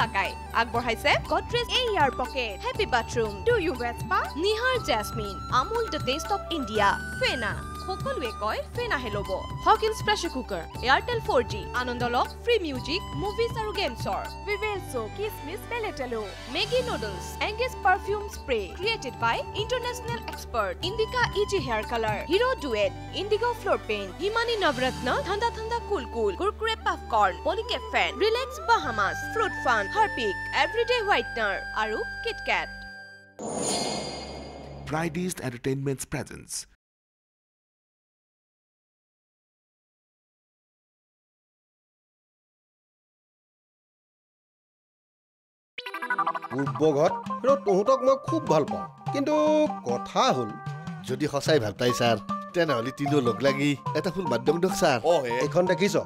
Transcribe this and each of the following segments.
ভোলাকাই আগবঢ়াইছে Godrej air pocket. Happy bathroom do you Vespa Nihar jasmine Amul the taste of India. Fena. সকলোৱে কয় ফেনাহে ল'ব। Hawkins pressure cooker Airtel four G আনন্দ লওক free music movies আৰু গেমছৰ ভিভেলছো কিচমিচ বেলেটেলো Maggi noodles engage perfume spray created by international expert Indica easy hair colour Hero ডুৱেট Indigo floor paint Himani Navratna ঠাণ্ডা ঠাণ্ডা cool cool Kurkure popcorn পলিকে fan relax Bahamas fruit fun Harpic everyday whitener আৰু KitKat Fridays Entertainment's presence. পূৰ্বঘত ৰ তহঁতক মই খুব ভাল পাওঁ। কিন্তু কথা হ'ল যদি সঁচাই ভাল পাই ছাৰ তেনেহ'লে তিনিও লগ লাগি এটা ফুল মাধ্যম দিয়ক ছাৰ। অ এইখন দেখিছ?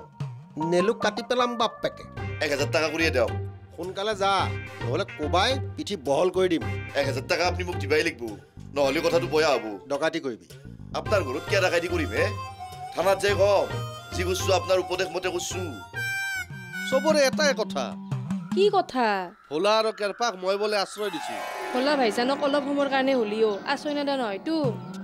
নেলুক কাটি পেলাম বাপেকে। এক হাজাৰ টকা কৰিয়ে দিয়ক। সোনকালে যা নহ'লে কোবাই পিঠি বহল কৰি দিম। এক হাজাৰ টকা আপুনি মোক দিবাই লাগিব। নহ'লে কথাটো বেয়া হ'ব। ডকাইতি কৰিবি। আপোনাৰ ঘৰত কিয় ডাকাইতি কৰিম হে? থানাত যাই কম যি কৈছো আপোনাৰ উপদেশ মতে কৈছো। চবৰে এটাই কথা। কি কথা? ভোলা আৰু কেৰপাক মই বোলে আশ্ৰয় দিছো। ভোলা ভাইজানক অলপ সময়ৰ কাৰণে হ'লিও। আচৈ নাদা নহয়তো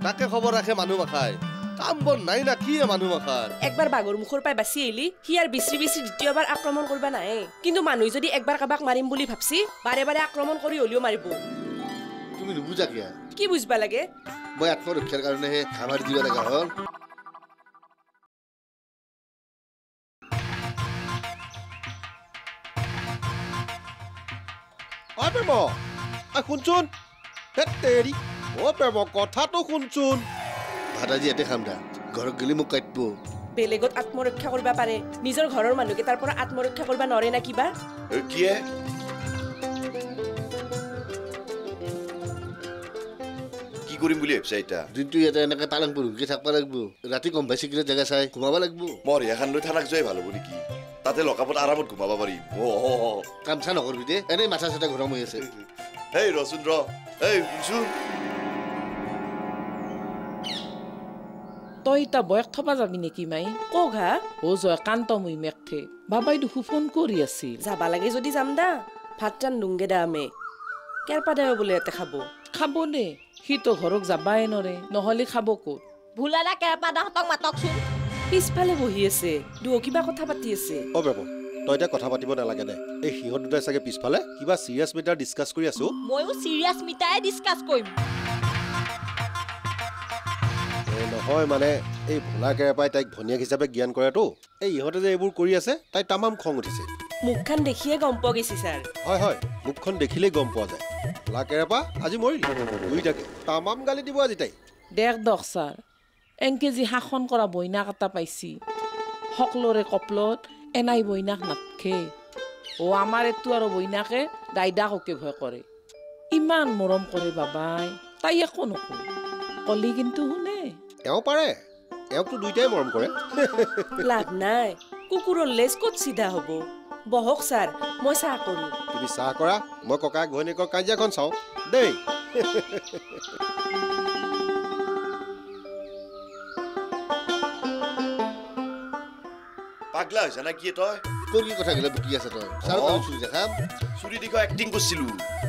তাকে খবৰ ৰাখে মানুহ মাখাই। কাম বন নাই না কি মানুহ মাখাৰ? একবাৰ বাঘৰ মুখৰ পাই বাচি আহিলি সি আৰু বিচৰি বিচৰি দ্বিতীয়বাৰ আক্ৰমণ কৰিব নাহে। কিন্তু মানুহ যদি একবাৰ কাবাক মাৰিম বুলি ভাবছি বাৰে বাৰে আক্ৰমণ কৰি হলিও মাৰিব। তুমি নুবুজা কিয়া? কি বুজবা লাগে? মই আত্মৰক্ষাৰ কাৰণেহে খাবাৰ দিব লগা হ'ল। অ প্ৰেম অ শুনচোন। হেত তেৰি। অ প্ৰেম কথাটো শুনচোন। ভাত আজি ইয়াতে খাম দা। ঘৰত গ'লে মোক কাটিব বেলেগত আত্মৰক্ষা কৰিব পাৰে। নিজৰ ঘৰৰ মানুহকেইটাৰ পৰা আত্মৰক্ষা কৰিব নোৱাৰে না কিবা? কিয়ে? কি কৰিম বুলি ভাবিছা এতিয়া দিনটো ইয়াতে এনেকে তালাং পঢ়ি থাকিব লাগিব। ৰাতি গম পাই চিগৰেট জেগা চাই। ঘুমাব লাগিব। মই ৰিহাখন লৈ থানাক যোৱাই ভাল হ'ব নেকি? তাতে লকাপত আৰামত ঘুমাব পাৰিম অ। কাম চা নকৰবি দে এনেই মাথা চাথা ঘূৰাম হৈ আছে এই ৰচোন ৰ এই শুনছো তই ইতা বয়স থবা যাবি নেকি মাই ক ঘা অ জয়কান্ত মই মেকথে বাবাই দুখু ফোন কৰি আছিল যাবা লাগে যদি যাম দা ভাত টান নুংগে দা আমে কেৰপা দেও বোলে ইয়াতে খাব খাব দে সি তো ঘৰক যাবাই নৰে নহলে খাব ক'ত ভোলাদা কেৰাপা দাহঁতক মাতকচোন পিছফালে বহি আছে। দুয়ো কিবা কথা পাতি আছে। অ প্ৰেম তই এতিয়া কথা পাতিব নালাগে দে। এই সিহঁত দুটাই চাগে পিছফালে কিবা চিৰিয়াছ মেটাৰ ডিছকাছ কৰি আছো। ময়ো চিৰিয়াছ মিটাই ডিছকাছ কৰিম। নহয় মানে এই ভোলা কেৰেপাই তাইক ভনীয়েক হিচাপে জ্ঞান কৰেতো এই ইহঁতে যে এইবোৰ কৰি আছে তাই তামাম খং উঠিছে। মুখখন দেখিয়ে গম পোৱা গৈছে ছাৰ। হয় হয় মুখখন দেখিলেই গম পোৱা যায়। ভোলা কেৰেপা আজি মৰিল। দুইটাকে তামাম গালি দিব আজি তাই। দেখ দক ছাৰ। এনকে যি শাসন কৰা বইনাক এটা পাইছি সকলোৰে কপলত এনাই বইনাক নাথকে অ আমাৰ এইটো আৰু বইনাকে দাইদাককে ভয় কৰে ইমান মৰম কৰে বাবাই তাই একো নকয় কলি কিন্তু শুনে এওঁ পাৰে এওঁকতো দুইটাই মৰম কৰে লাভ নাই কুকুৰৰ লেজ ক'ত চিধা হ'ব বহক ছাৰ মই চাহ কৰোঁ তুমি চাহ কৰা মই ককাক ঘৈণীয়েকৰ কাজিয়াখন চাওঁ দেই পাগলা হৈছে না কি তই? তোৰ কি কথা গিলা বুকি আছে তই? ছাৰ অ। চুৰি দেখাম চুৰি দিশ এক্টিং কৰিছিলো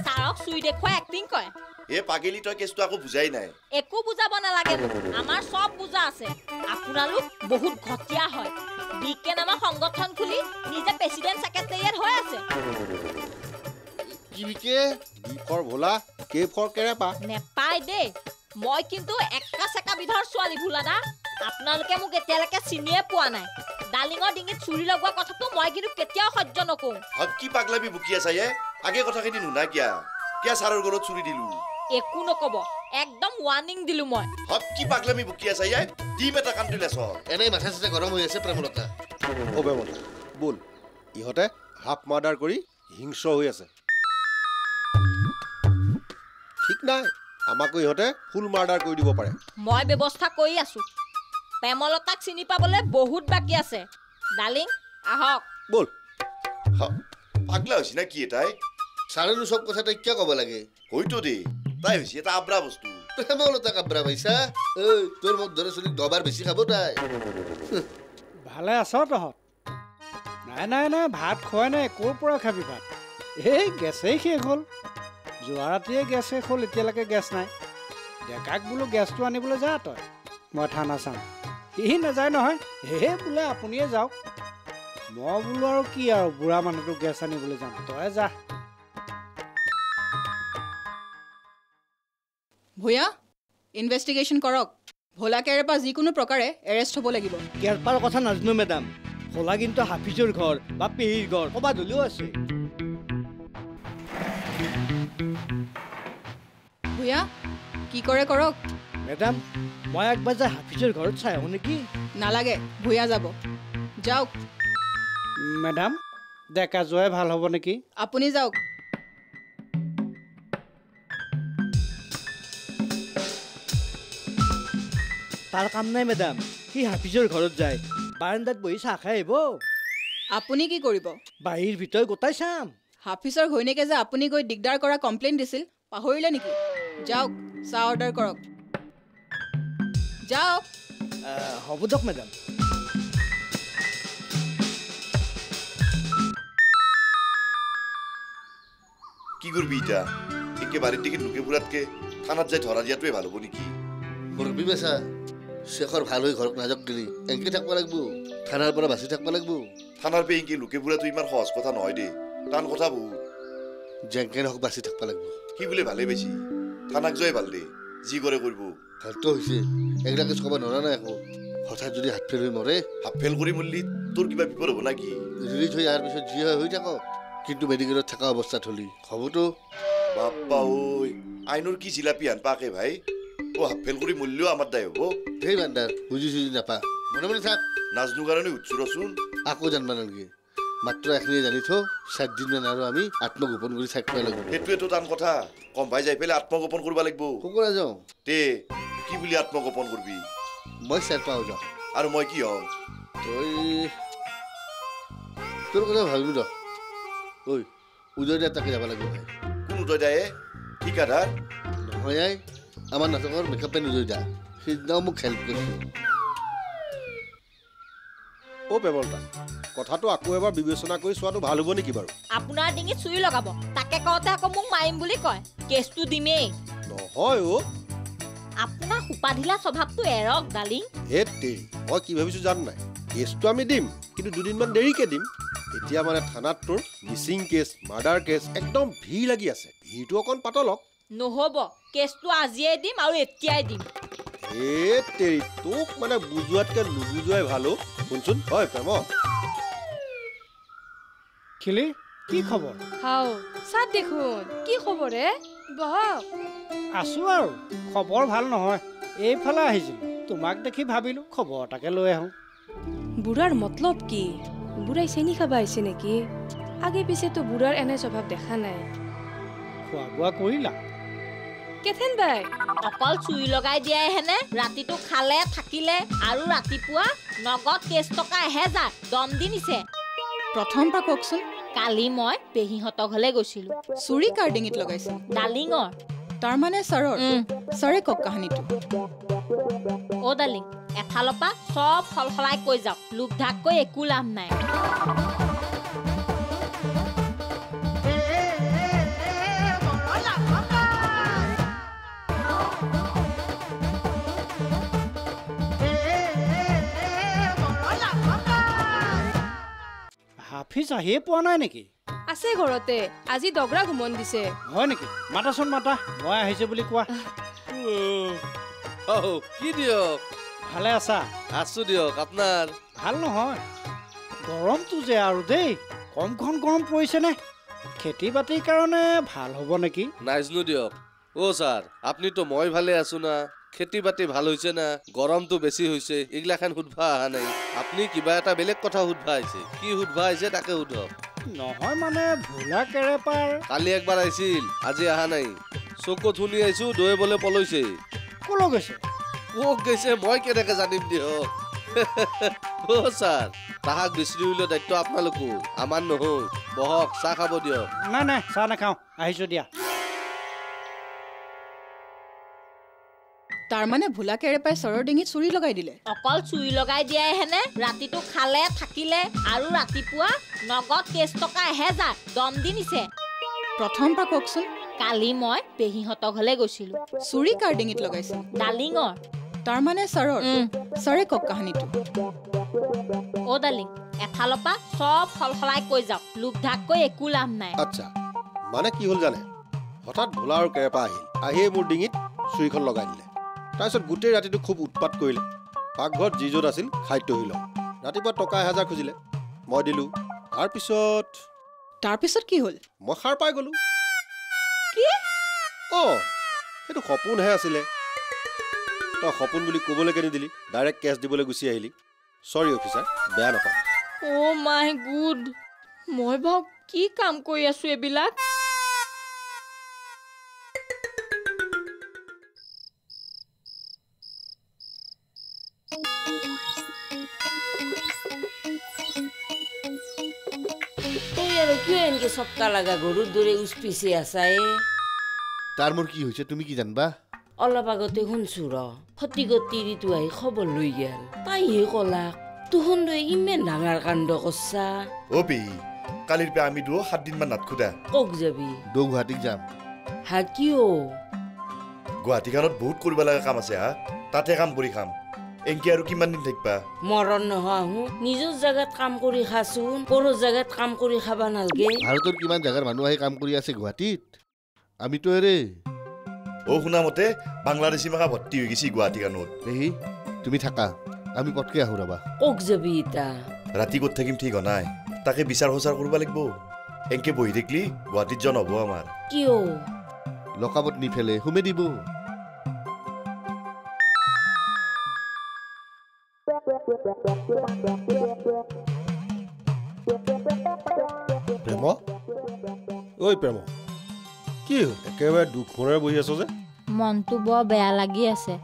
ছাৰক চুই দেখুৱাই এক্টিং কৰে এ পাগেলি তই কেছটো আকৌ বুজাই নাই। একো বুজাব নালাগে। আমাৰ চব বুজা আছে। আপোনালোক বহুত ঘটীয়া হয়। বিকে নামৰ সংগঠন খুলি নিজে প্ৰেচিডেণ্ট ছেক্ৰেটেৰিয়েট হৈ আছে। কি BK? B for Bhola K for Kerepa. নেপায় দেই। মই কিন্তু একা চেকা বিধৰ ছোৱালী ভোলাদা। আপোনালোকে মোক এতিয়ালৈকে চিনিয়ে পোৱা নাই। ডালিঙৰ ডিঙিত চুৰি লগোৱা কথাটো মই কিন্তু কেতিয়াও সহ্য নকৰোঁ। কি পাগলামি বুকি আছা এ আগে কথাখিনি নুনা কিয়া? কিয়া ছাৰৰ ঘৰত চুৰি দিলো? একো নক'ব। একদম ৱাৰ্ণিং দিলোঁ মই। হত কি পাগলামি বুকি আছা এ ডিম এটা তুলে চৰ এনেই মাথা চাথা গৰম হৈ আছে প্ৰেমলতা অবেমতা ব'ল। ইহঁতে হাফ মাৰ্ডাৰ কৰি হিংস্ৰ হৈ আছে। ঠিক নাই। আমাকো ইহঁতে ফুল মাৰ্ডাৰ কৰি দিব পাৰে। মই ব্যৱস্থা কৰি আছোঁ। প্ৰেমলতাক চিনি পাবলৈ বহুত বাকী আছে। ডালিং আহক। ব'ল। পাগলা হৈছে না কি এটাই ছাৰেনো চব কথা তই কিয় ক'ব লাগে? হয়তো দেই তাই হৈছে এটা আব্ৰা বস্তু। প্ৰেমলতা কাবৰা পাইছা? ঐ তোৰ মোক দৰে চলিক দবাৰ বেছি খাব তাই। ভালে আছ তহঁত? নাই নাই নাই ভাত খোৱাই নাই ক'ৰ পৰা খাবি ভাত? এই গেছেই শেষ হ'ল। যোৱা ৰাতিয়ে গেছ শেষ হ'ল এতিয়ালৈকে গেছ নাই। ডেকাক বোলো গেছটো আনিবলৈ যা তই। মই থানা চাম। সি নাযায় নহয়। হে বোলে আপুনিয়ে যাওক। মই বোলো আৰু কি আৰু বুঢ়া মানুহটো গেছ আনিবলৈ যাম। তই যা। ভূঞা ইনভেষ্টিগেশ্যন কৰক। ভোলা কেৰেপা যিকোনো প্ৰকাৰে এৰেষ্ট হ'ব লাগিব। কেৰপাৰ কথা নাজানো মেডাম খোলা কিন্তু হাফিজৰ ঘৰ বা পেহীৰ ঘৰ ক'ৰবাত হ'লেও আছে। ভূঞা কি কৰে কৰক? মেডাম মই একবাৰ যে হাফিজৰ ঘৰত চাই আহোঁ নেকি? নালাগে ভূঞা যাব। যাওক। মেডাম ডেকা যোৱাই ভাল হ'ব নেকি? আপুনি যাওক। তাৰ কাম নাই মেডাম সি হাফিজৰ ঘৰত যায়। বাৰাণ্ডাত বহি চাহ খাই আহিব। আপুনি কি কৰিব? বাহিৰ ভিতৰত গোটাই চাম। হাফিচৰ ঘৈণীয়েকে যে আপুনি গৈ দিগদাৰ কৰা কমপ্লেইন দিছিল পাহৰিলে নেকি? যাওক চাহ অৰ্ডাৰ কৰক। যাওক। হ'ব দিয়ক মেডাম কি কৰবি এটা একে বাড়িৰ দিকে ঢুকে ফুৰাতকে থানাত যাই ধৰা দিয়াটোৱে ভাল হ'ব নেকি? মুৰব্বী বেচা। শেখৰ ভাল হৈ ঘৰত নাযাওক গেলি এনেকে থাকিব লাগিব। থানাৰ পৰা বাচি থাকিব লাগিব। থানাৰ পে এনকে লুকে ফুৰাটো ইমান সহজ কথা নহয় দেই। টান কথা বহুত। যেনেকে নহওক বাচি থাকিব লাগিব। সি বোলে ভালে বেছি। থানাক যোৱাই ভাল দেই যি কৰে কৰিব। ভালতো হৈছে এইবিলাকে ক'ব নোৱাৰা নাই একো হঠাৎ যদি হাত ফেৰ হৈ মৰে? হাফ ফেল কৰি মৰলি তোৰ কিবা বিপদ হ'ব না কি ৰিলিজ হৈ অহাৰ পিছত যি হয় হৈ থাকক। কিন্তু মেডিকেলত থকা অৱস্থাত হ'লি হ'বতো। বাপ্পা ঐ আইনৰ কি জিলাপি হান পাকে ভাই? অ হাফ ফেল কৰি মৰলিও আমাৰ দায় হ'ব। সেই বান্দাৰ বুজি চুজি নাপা। মনে মনে থাক। নাজনো কাৰণে উঠছো ৰচোন আকৌ জানবা নালাগে। মাত্ৰ এখিনিয়ে জানি থ চাৰিদিনমান আৰু আমি আত্মগোপন কৰি থাকিব লাগিব। সেইটোৱেতো টান কথা। কম ভাই যাই পেলাই আত্মগোপন কৰিব লাগিব। কুকুৰা যাওঁ? তে কি বুলি আত্মগোপন কৰবি? মই চেৰ পাওঁ যাওঁ আৰু মই কি হ'ম তই তোৰ কথা ভাবিলো ৰ। ঐ উদয় দা তাকে যাব লাগিব ভাই। কোন উদয় দায়ে ঠিকাদাৰ? নহয় আই আমাৰ নাটকৰ মেকআপ মেন উদয় দা সেইদিনাও মোক হেল্প কৰিছে অ' পেবলতা কথাটো আকৌ এবাৰ বিবেচনা কৰি চোৱাটো ভাল হ'ব নেকি বাৰু? আপোনাৰ ডিঙিত চুৰি লগাব তাকে কওঁতে আকৌ মোক মাৰিম বুলি কয় কেছটো দিমেই। নহয় অ' আপোনাৰ সোপাঢিলা স্বভাৱটো এৰক ডালিং হেত তেৰি মই কি ভাবিছোঁ জান নাই? কেছটো আমি দিম কিন্তু দুদিনমান দেৰিকৈ দিম। এতিয়া মানে থানাত তোৰ মিচিং কেছ মাৰ্ডাৰ কেছ একদম ভিৰ লাগি আছে। ভিৰটো অকণ পাতলক। নহ'ব কেছটো আজিয়ে দিম আৰু এতিয়াই দিম। তেৰি তোক মানে বুজোৱাতকৈ নুবুজোৱাই ভাল অ' শুনচোন। হয় প্ৰেম। খিলি কি খবৰ? হাও চাত দেখোন। কি খবৰ হে বহক। আছোঁ আৰু। খবৰ ভাল নহয়। এইফালে আহিছিলোঁ। তোমাক দেখি ভাবিলোঁ খবৰ এটাকে লৈ আহোঁ। বুঢ়াৰ মতলব কি? বুঢ়াই চেনি খাবা আহিছে নেকি? আগে পিছেতো বুঢ়াৰ এনে স্বভাৱ দেখা নাই। খোৱা বোৱা কৰিলা? কেথেন বাই অকল চুৰি লগাই দিয়াই হেনে ৰাতিটো খালে থাকিলে আৰু ৰাতিপুৱা নগদ কেছ টকা এহেজাৰ দম দি নিছে। প্ৰথম পৰা কওকচোন। কালি মই পেহীহঁতৰ ঘৰলৈ গৈছিলোঁ। চুৰি কাৰ ডিঙিত লগাইছে? ডালিঙৰ। তাৰমানে ছাৰৰ? ছাৰে কওক কাহিনীটো। অ' ডালিং এফালৰ পৰা চব সলসলাই কৈ যাওক। লোক ঢাক কৈ একো লাভ নাই। হাফিজ আহিয়ে পোৱা নাই নেকি? আছে ঘৰতে আজি দগৰা ঘুমন দিছে। হয় নেকি? মাতাচোন মাতা মই আহিছোঁ বুলি কোৱা। কি দিয়ক? ভালে আছা? আছো দিয়ক আপোনাৰ? ভাল নহয়। গৰমটো যে আৰু দেই কমখন গৰম পৰিছেনে খেতি বাতিৰ কাৰণে ভাল হ'ব নেকি? নাইজনো দিয়ক। অ' ছাৰ আপুনিতো মই ভালে আছো না? খেতি বাতি ভাল হৈছে না? গৰমটো বেছি হৈছে। এইগিলাখান সুধবা অহা নাই। আপুনি কিবা এটা বেলেগ কথা সুধবা আহিছে। কি সুধবা আহিছে তাকে সুধক নহয় মানে ভোলা কেৰেপাৰ। কালি একবাৰ আহিছিল আজি অহা নাই। চকুত শুনি আহিছো দৈ বলে পলৈছে। ক'লৈ গৈছে? মোক গৈছে মই কেনেকে জানিম দিয়ক? অ' ছাৰ তাহাক বিচাৰি উলিওৱা দায়িত্ব আপোনালোকো। আমাৰ নহয়। বহক চাহ খাব দিয়ক। নাই নাই চাহ নাখাওঁ। আহিছোঁ দিয়া। তাৰমানে ভোলা কেৰেপাই ছাৰৰ ডিঙিত চুৰি লগাই দিলে। অকল চুৰি লগাই দিয়াই হেনে ৰাতিটো খালে থাকিলে আৰু ৰাতিপুৱা নগদ কেছ টকা এহেজাৰ দম দি নিছে। প্ৰথম পৰা কওকচোন। কালি মই পেহীহঁতৰ ঘৰলৈ গৈছিলো। চুৰি কাৰ ডিঙিত লগাইছে? ডালিঙৰ। তাৰমানে ছাৰৰ উম। ছাৰে কওক কাহিনীটো। অ' ডালিং এফালৰ পৰা চব সলসলাই কৈ যাওক লোক ঢাককৈ একো লাভ নাই। আচ্ছা মানে কি হ'ল জানে? হঠাৎ ভোলা আৰু কেৰেপা আহিল। আহিয়ে মোৰ ডিঙিত চুৰিখন লগাই দিলে। তাৰপিছত গোটেই ৰাতিটো খুব উৎপাত কৰিলে। পাকঘৰত যি য'ত আছিল খাদ্য হৈ লওঁ ৰাতিপুৱা টকা এহেজাৰ খুজিলে। মই দিলোঁ। তাৰপিছত তাৰপিছত কি হ'ল? মই সাৰ পাই গ'লোঁ। অঁ সেইটো সপোনহে আছিলে। তই সপোন বুলি ক'বলৈকে নিদিলি ডাইৰেক্ট কেছ দিবলৈ গুচি আহিলি। চৰি অফিচাৰ বেয়া নাপাওঁ। Oh' my good. মই বাৰু কি কাম কৰি আছো এইবিলাক? এনেকে চপকা লগা দৰে উচ পিচি আছা এ তাৰ মোৰ কি হৈছে তুমি কি জানবা অলপ আগতে শুনছো ৰ ফটিকত তিৰিটো আহি খবৰ লৈ গেল তাইহে কলাক তুহন লৈ ইমান ডাঙৰ কাণ্ড কৰছা অ' পি কালিৰ পৰা আমি দুয়ো সাতদিনমান নাটখোদা কক যাবি দৌ গুৱাহাটীক যাম হা কিয় গুৱাহাটীখনত বহুত কৰিব লগা কাম আছে হা তাতে কাম কৰি খাম এনকে আৰু কিমান দিন থাকিবা মৰণ নোহোৱা নিজৰ জেগাত কাম কৰি খাচোন পৰৰ জেগাত কাম কৰি খাবা নালগে ভাৰতৰ কিমান জেগাৰ মানুহ আহি কাম কৰি আছে গুৱাহাটীত আমিতো এৰে অ' শুনা মতে বাংলাদেশী মাখা ভৰ্তি হৈ গৈছে গুৱাহাটীখনত পেহী তুমি থাকা আমি পটকে আহো ৰবা কক যাবি ইতা ৰাতি ক'ত থাকিম ঠিক হোৱা নাই তাকে বিচাৰ সঁচাৰ কৰিব লাগিব এনকে বহি থাকিলি গুৱাহাটীত জন হ'ব আমাৰ কিয় লকাবত নি ফেলে সুমে দিব প্ৰেম ঐ প্ৰেম কি একেবাৰে দুখ মনেৰে বহি আছ যে। মনটো বৰ বেয়া লাগি আছে।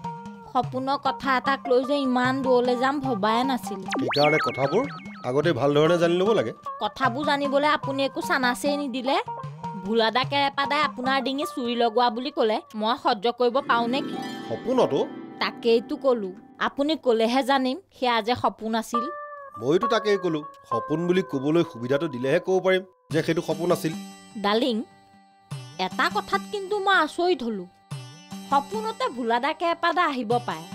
সপোনৰ কথা এটাক লৈ যে ইমান দূৰলৈ যাম ভবাই নাছিলো। সেইকাৰণে কথাবোৰ আগতে ভাল ধৰণে জানি ল'ব লাগে। কথাবোৰ জানিবলৈ আপুনি একো চানাচেই নিদিলে। ভোলাদা কেৰেপাদাই আপোনাৰ ডিঙি চুৰি লগোৱা বুলি ক'লে মই সহ্য কৰিব পাওঁ নেকি সপোনতো? তাকেইতো ক'লো। আপুনি ক'লেহে জানিম সেয়া যে সপোন আছিল। মইতো তাকেই ক'লো সপোন বুলি ক'বলৈ সুবিধাটো দিলেহে ক'ব পাৰিম যে সেইটো সপোন আছিল। ডালিং এটা কথাত কিন্তু মই আচৰিত হ'লো। সপোনতে ভোলাদা কেৰেপাদা আহিব পাৰে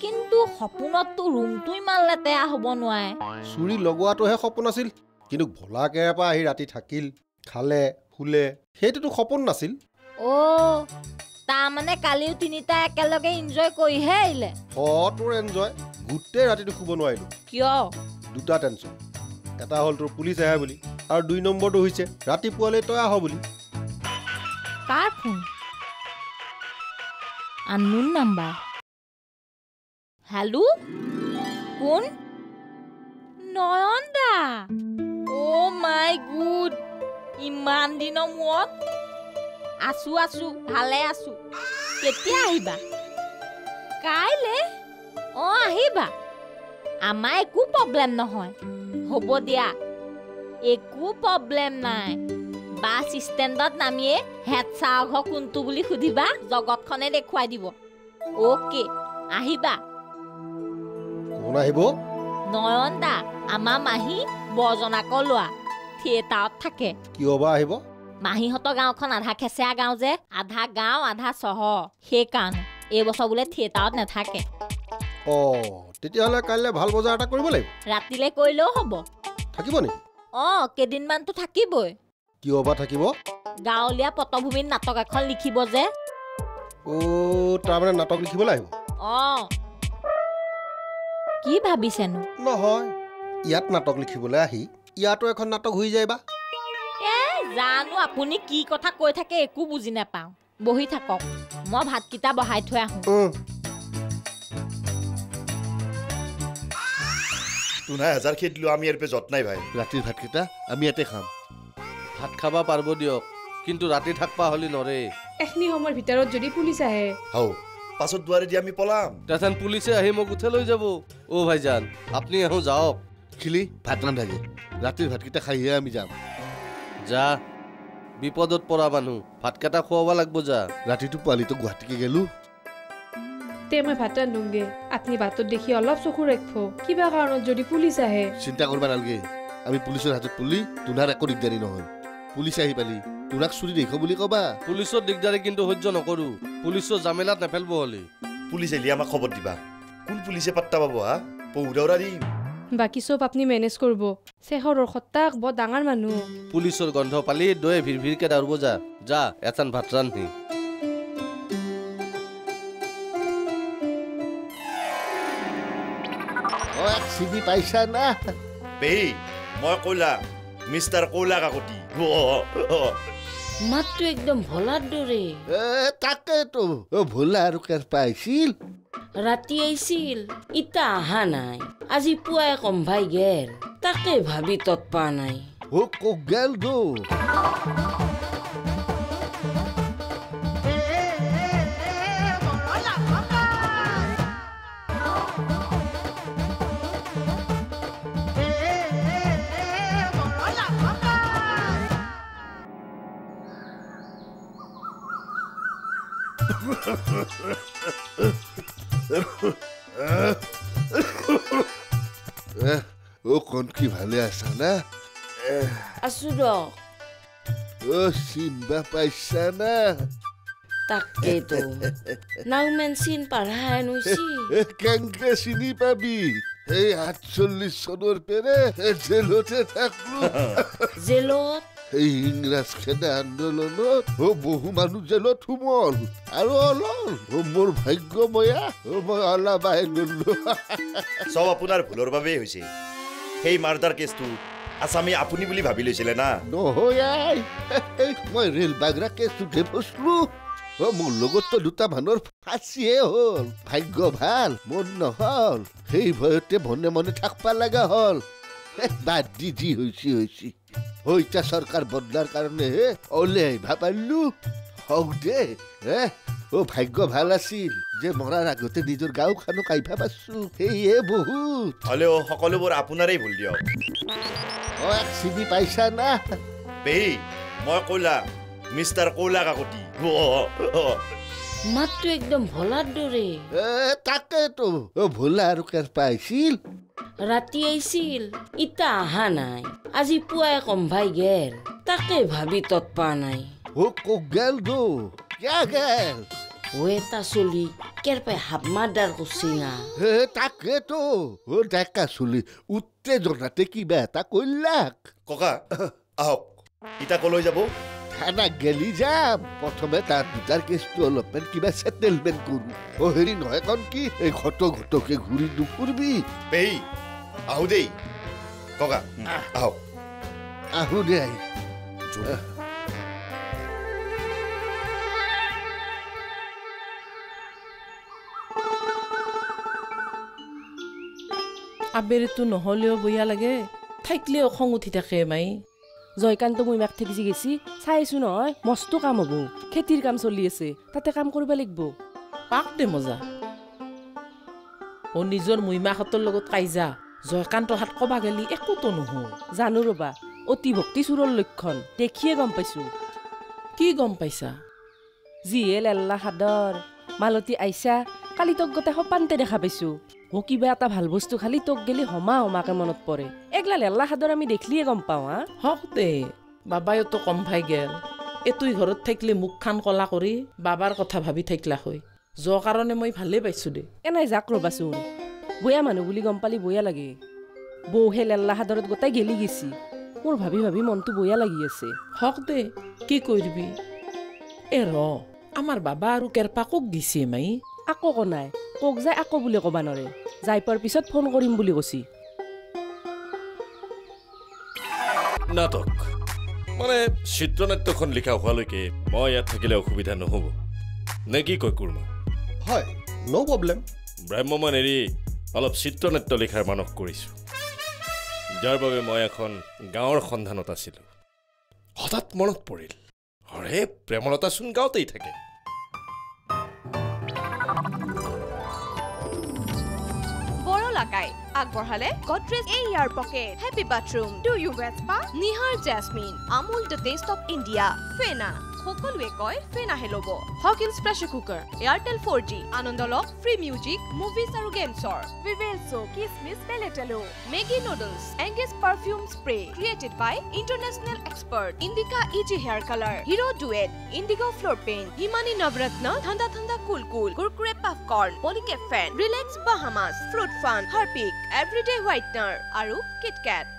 কিন্তু সপোনততো ৰুমটো ইমান লেতেৰা হ'ব নোৱাৰে। চুৰি লগোৱাটোহে সপোন আছিল কিন্তু ভোলা কেৰেপা আহি ৰাতি থাকিল খালে শুলে সেইটোতো সপোন নাছিল। অ' তাৰমানে কালিও তিনিটা একেলগে ইনজয় কৰিহে আহিলে। অ তোৰ এনজয় গোটেই ৰাতিটো শুব নোৱাৰিলোঁ। কিয়? দুটা টেনশ্যন এটা হ'ল তোৰ পুলিচ আহে বুলি আৰু দুই নম্বৰটো হৈছে ৰাতিপুৱালৈ তই আহ বুলি। কাৰ ফোন? Unknown number. হেল্ল' কোন? নয়ন দা অ' মাই গুড। ইমান দিনৰ মূৰত আছো আছো ভালে আছো। কেতিয়া আহিবা? কাইলে? অঁ আহিবা। আমাৰ একো প্ৰব্লেম নহয়। হ'ব দিয়া। একো প্ৰব্লেম নাই। বাছ ষ্টেণ্ডত নামিয়ে হেড ছাৰ ঘৰ কোনটো বুলি সুধিবা জগতখনে দেখুৱাই দিব। অ'কে আহিবা। কোন আহিব? নয়ন দা আমাৰ মাহী বৰজনাকৰ লোৱা থিয়েটাৰত থাকে। কিয় বা আহিব? মাহীহঁতৰ গাঁওখন আধা খেচেৰা গাঁও যে আধা গাঁও আধা চহৰ। সেইকাৰণে। এইবছৰ বোলে থিয়েটাৰত নাথাকে। অ তেতিয়াহ'লে কাইলৈ ভাল বজাৰ এটা কৰিব লাগিব। ৰাতিলৈ কৰিলেও হ'ব। থাকিব নেকি? অঁ কেইদিনমানতো থাকিবই। কিয় বা থাকিব? গাঁৱলীয়া পটভূমিত নাটক এখন লিখিব যে। অ' তাৰমানে নাটক লিখিবলৈ আহিব। অঁ। কি ভাবিছেনো? নহয় ইয়াত নাটক লিখিবলৈ আহি ইয়াতো এখন নাটক হৈ যায় বা। জানো আপুনি কি কথা কৈ থাকে একো বুজি নাপাওঁ। বহি থাকক মই ভাতকেইটা বহাই থৈ আহোঁ। তোনাই হাজাৰ খেদিলো আমি ইয়াৰ পৰা যত্নাই ভাই। ৰাতিৰ ভাতকেইটা আমি ইয়াতে খাম। ভাত খাবা পাৰব দিয়ক কিন্তু ৰাতি থাকবা হ'লি নৰে। এখিনি সময়ৰ ভিতৰত যদি পুলিচ আহে। হাও পাছত দুৱাৰেদি আমি পলাম। তেথেন পুলিচে আহি মোক উঠাই লৈ যাব। অ' ভাইজান আপুনি আহোঁ যাওক। খিলি ভাত ৰান্ধাগে ৰাতিৰ ভাতকেইটা খাইহে আমি যাম। যা। বিপদত পৰা মানুহ। ভাতকেইটা খুৱাব লাগব যা। ৰাতিটো পোৱালিটো গুৱাহাটীকে গেলো। তে মই ভাত ৰান্ধোগে। আপুনি ভাতত দেখি অলপ চকু ৰাখিব কিবা কাৰণত যদি পুলিচ আহে। চিন্তা কৰিব নালাগে। আমি পুলিচৰ হাতত পৰলি তোনাৰ একো দিগদাৰী নহয়। পুলিচে আহি পালি। তোৰাক চুৰি দেখ বুলি কবা। পুলিচৰ দিগদাৰি কিন্তু সহ্য নকৰো। পুলিচৰ জামেলাত নেপেলব হলি। পুলিচ আহিলে আমাক খবৰ দিবা। কোন পুলিচে পাত্তা পাব হা? পৌৰাওৰা দিম। বাকী চব আপুনি মেনেজ কৰিব। শেষৰৰ সত্তাক বৰ ডাঙৰ মানুহ। পুলিচৰ গন্ধ পালি দয়ে ভিৰ ভিৰকে দাউৰিব যা। যা এটান ভাত ৰান্ধি। চিনি পাইছা না? পেহী মই কলা মিষ্টাৰ কলা কাকতি মাতটো একদম ভলাৰ দৰে। তাকেতো। ভোলা আৰু কেৰ পাইছিল? ৰাতি আহিছিল। ইতা অহা নাই। আজি পুৱাই কম্ভাই গেল। তাকে ভাবি তৎ পা নাই ও গেল দো। ও কণকি ভালে আছা না এহ, আছো দক ও চিনবা পাইছা না তাকেতো নাওমেন চিন পাঢ়াই নৈছি এ, কেংকে চিনি পাবি এই আঠচল্লিশ চনৰ পেৰে এ, জেলতে থাকলো জেলত এই ইংৰাজ খেদা আন্দোলনত ও বহু মানুহ জেলত সোমল আৰু অলল ও মোৰ ভাগ্যময়া ও মই অলাবাই ললো চব আপোনাৰ ভুলৰ বাবেই হৈছে সেই মাৰ্ডাৰ কেছটো আছামী আপুনি বুলি ভাবি লৈছিলে না নহয় মই ৰেল বাগৰা কেছটোতে ফচলো অ মোৰ লগততো দুটা মানুহৰ ফাঁচিয়ে হ'ল ভাগ্য ভাল মোৰ নহল সেই ভয়তে মনে মনে থাকবা লগা হ'ল। বাদ দি যি হৈছে হৈছে। হইতা চৰকাৰ বদলাৰ কাৰণেহে আহিবা পাৰিলো। হওক দে অ ভাগ্য ভাল আছিল যে মৰাৰ আগতে নিজৰ গাঁওখনক আহিবা পাৰছো সেয়ে বহুত। হ'লেও সকলোবোৰ আপোনাৰেই ভুল দিয়ক। অ চিনি পাইছা না? পেহী মই কলা মিষ্টাৰ কলা কাকতি। মাতটো একদম ভলাৰ দৰে। তাকেতো। অ ভোলা আৰু কেৰ পাইছিল ৰাতি আহিছিল ইতা অহা নাই। আজি পুৱাই কম্ভাই গেল তাকে ভাবি তৎ পা নাই। ও কক গেল দো। কিয়া গেল ও এটা চলি কেৰ পাই হাপ মাৰ্ডাৰ কৰছি না হে তাকেতো ও ডেকা চলি উত্তেজনাতে কিবা এটা কৰিলাক ককা আহক ইতা কলৈ যাব থানাক গেলি যাম প্ৰথমে তাৰ দুটাৰ কেছটো অলপমান কিবা ছেটেলমেণ্ট কৰোঁ অ হেৰি নহয় কণ কি এই ঘট ঘটকে ঘূৰি নুফুৰবি পেহী আহো দেই ককা আহক আহো দে আহি আবেলিতো নহ'লেও বঢ়িয়া লাগে। থাকিলেও খং উঠি থাকে মাই। জয়কান্ত মই মাক থেকিছি গেছি চাইছো নহয় মস্ত কাম হ'ব। খেতিৰ কাম চলি আছে তাতে কাম কৰিব লাগিব। পাক দে মজা। অ নিজৰ মহিমাহঁতৰ লগত কাইজা জয়কান্ত হাত কবা গেলি একোতো নহয় জানো ৰবা অতি ভক্তি চোৰৰ লক্ষণ দেখিয়ে গম পাইছো। কি গম পাইছা? যিহে লেল্লা সাদৰ মালতী আইছা কালি তোক গোটেই সপানতে দেখা পাইছো। অ কিবা এটা ভাল বস্তু খালি তোক গেলি হমা হমাকে মনত পৰে। এগলা লেল্লা সাদৰ আমি দেখিলিয়ে গম পাওঁ হা? হওক দে বাবাইতো কম ভাই গেল। এইটোই ঘৰত থাকিলে মুখখান কলা কৰি বাবাৰ কথা ভাবি থাকিলা হয়। যোৱা কাৰণে মই ভালেই পাইছো দে। এনাই যাক ৰবাচোন। বয়া মানুহ বুলি গম পালি বয়া লাগে। বৌহে লেল্লা সাদৰত গোটাই গেলি গেছি। মোৰ ভাবি ভাবি মনটো বয়া লাগি আছে। হওক দে কি কৰিবি? এ ৰ আমাৰ বাবা আৰু কেৰপা কক দিছে মাই। আকৌ ক কক যাই আকৌ বুলি ক'বা নৰে। যাই পোৱাৰ পিছত ফোন কৰিম বুলি কৈছি। নাটক। মানে চিত্ৰনাট্যখন লিখা হোৱালৈকে মই ইয়াত থাকিলে অসুবিধা নহ'ব। নে কি কয় কুৰ্মা? হয় ন' প্ৰব্লেম ভ্ৰাম্যমান এৰি অলপ চিত্ৰনাট্য লিখাৰ মানস কৰিছোঁ। যাৰ বাবে মই এখন গাঁৱৰ সন্ধানত আছিলোঁ। হঠাৎ মনত পৰিল হৰে প্ৰেমলতাচোন গাঁৱতেই থাকে। বৰলাকাই আগবঢ়ালে Godrej air pocket. Happy bathroom do you spa Nihar jasmine Amul the taste of India. Fena. সকলোৱে কয় ফেনাহে ল'ব। Hawkins pressure cooker Airtel four G আনন্দ লওক ফ্ৰী মিউজিক মুভিজ আৰু গেমছৰ ভিভেলছো কিচমিচ বেলেটেলো Maggi noodles engage perfume spray created by international expert Indica easy hair colour Hero ডুৱেট Indigo floor paint Himani Navratna ঠাণ্ডা ঠাণ্ডা cool cool Kurkure popcorn পলিকেট fan relax Bahamas fruit fun Harpic everyday whitener আৰু KitKat